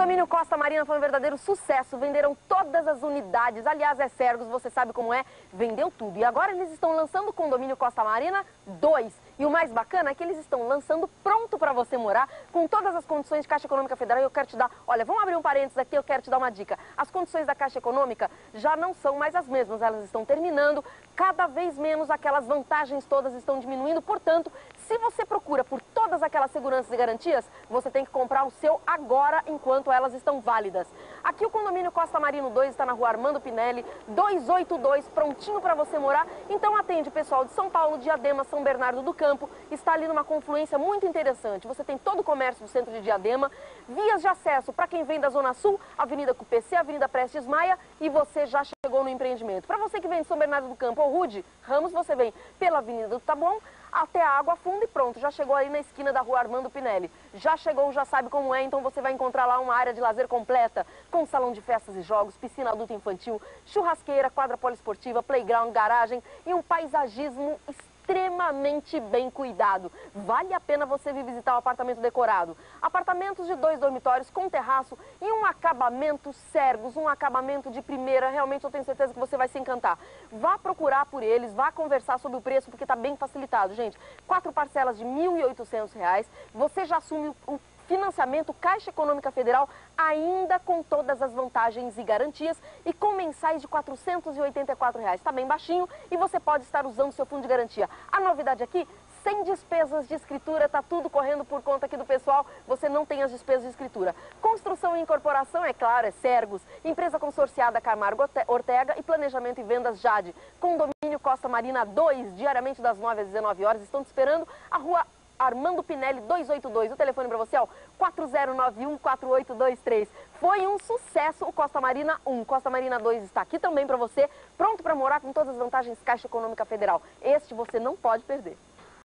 condomínio Costa Marina foi um verdadeiro sucesso. Venderam todas as unidades. Aliás, é Sergos, você sabe como é, vendeu tudo. E agora eles estão lançando o condomínio Costa Marina 2. E o mais bacana é que eles estão lançando pronto para você morar, com todas as condições de Caixa Econômica Federal. E eu quero te dar, olha, vamos abrir um parênteses aqui, eu quero te dar uma dica. As condições da Caixa Econômica já não são mais as mesmas, elas estão terminando. Cada vez menos aquelas vantagens todas estão diminuindo. Portanto, se você procura por todas aquelas seguranças e garantias, você tem que comprar o seu agora, enquanto elas estão válidas. Aqui o condomínio Costa Marino 2 está na rua Armando Pinelli, 282, prontinho para você morar. Então atende o pessoal de São Paulo, Diadema, São Bernardo do Campo. Está ali numa confluência muito interessante. Você tem todo o comércio do centro de Diadema, vias de acesso para quem vem da Zona Sul, Avenida Cupc, Avenida Prestes Maia e você já chegou no empreendimento. Para você que vem de São Bernardo do Campo ou Rude, Ramos, você vem pela Avenida do Taboão, até a Água Funda e pronto, já chegou aí na esquina da rua Armando Pinelli. Já chegou, já sabe como é, então você vai encontrar lá uma área de lazer completa, com salão de festas e jogos, piscina adulta infantil, churrasqueira, quadra poliesportiva, playground, garagem e um paisagismo extremamente bem cuidado. Vale a pena você vir visitar o apartamento decorado. Apartamentos de dois dormitórios com terraço e um acabamento Sergos, um acabamento de primeira. Realmente eu tenho certeza que você vai se encantar. Vá procurar por eles, vá conversar sobre o preço, porque está bem facilitado, gente. Quatro parcelas de R$ 1.800, você já assume o financiamento Caixa Econômica Federal, ainda com todas as vantagens e garantias e com mensais de R$ 484. Está bem baixinho e você pode estar usando seu fundo de garantia. A novidade aqui, sem despesas de escritura, está tudo correndo por conta aqui do pessoal, você não tem as despesas de escritura. Construção e incorporação, é claro, é Sergos, empresa consorciada Camargo Ortega e planejamento e vendas Jade. Condomínio Costa Marina 2, diariamente das 9 às 19 horas, estão te esperando. A rua Armando Pinelli 282. O telefone para você é o 4091-4823. Foi um sucesso o Costa Marina 1. Costa Marina 2 está aqui também para você, pronto para morar com todas as vantagens Caixa Econômica Federal. Este você não pode perder.